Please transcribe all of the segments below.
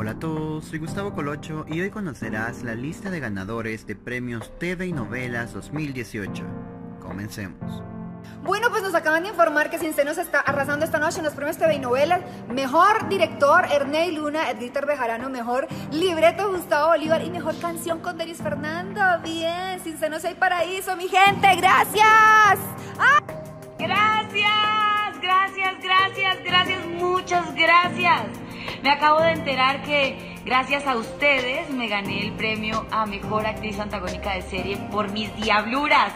Hola a todos, soy Gustavo Colocho y hoy conocerás la lista de ganadores de premios TV y Novelas 2018. Comencemos. Bueno, pues nos acaban de informar que Cincenos está arrasando esta noche en los premios TV y novelas. Mejor director, Ernei Luna, Edgar Bejarano. Mejor libreto, Gustavo Bolívar. Y mejor canción con Denis Fernando. Bien, Cincenos hay paraíso, mi gente. Gracias, Me acabo de enterar que gracias a ustedes me gané el premio a Mejor Actriz Antagónica de Serie por mis diabluras.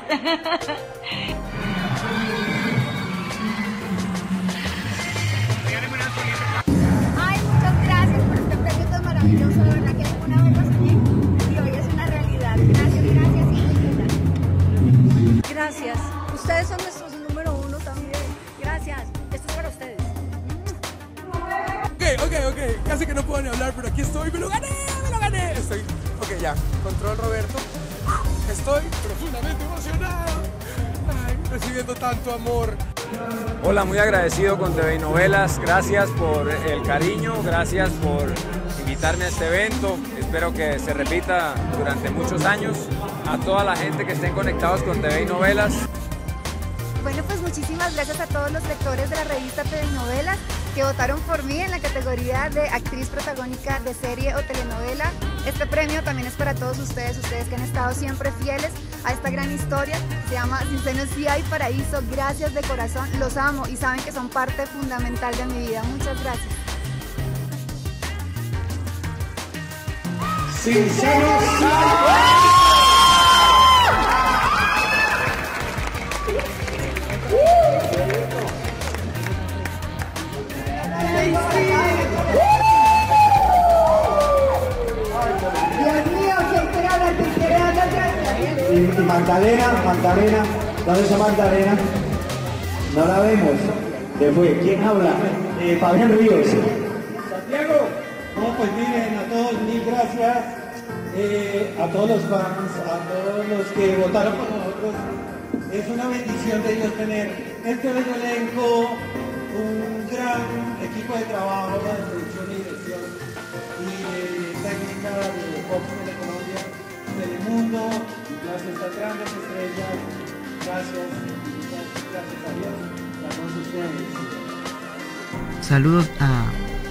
Ay, muchas gracias por este premio tan maravilloso. De verdad que alguna vez lo soñé y hoy es una realidad. Gracias, gracias y linda. Gracias. Ustedes son nuestros número uno también. Gracias. Esto es para ustedes. Ok, ok, ok. Casi que no puedo ni hablar, pero aquí estoy. ¡Me lo gané! ¡Me lo gané! Estoy. Ok, ya. Control Roberto. Estoy profundamente emocionado. Ay, recibiendo tanto amor. Hola, muy agradecido con TV y Novelas. Gracias por el cariño, gracias por invitarme a este evento. Espero que se repita durante muchos años. A toda la gente que estén conectados con TV y Novelas. Bueno, pues muchísimas gracias a todos los lectores de la revista TV y Novelas que votaron por mí en la categoría de actriz protagónica de serie o telenovela. Este premio también es para todos ustedes, ustedes que han estado siempre fieles a esta gran historia. Se llama Sin senos sí hay paraíso. Gracias de corazón, los amo y saben que son parte fundamental de mi vida. Muchas gracias. Y, Magdalena, Magdalena, ¿dónde está Magdalena? No la vemos. ¿Qué fue? ¿Quién habla? Eh, Fabián Ríos. Santiago. No, pues miren, a todos mil gracias. Eh, a todos los fans, a todos los que votaron por nosotros. Es una bendición de Dios tener este elenco, equipo de trabajo de producción y dirección y de técnica de Fox de Colombia, Telemundo, las estas grandes estrellas. Gracias, gracias a Dios, a todos ustedes. Saludos a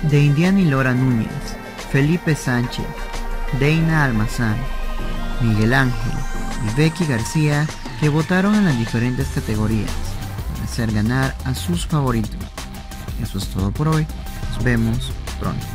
de Indiana y Lora Núñez, Felipe Sánchez, Deina Almazán, Miguel Ángel y Becky García que votaron en las diferentes categorías para hacer ganar a sus favoritos. Eso es todo por hoy. Nos vemos pronto.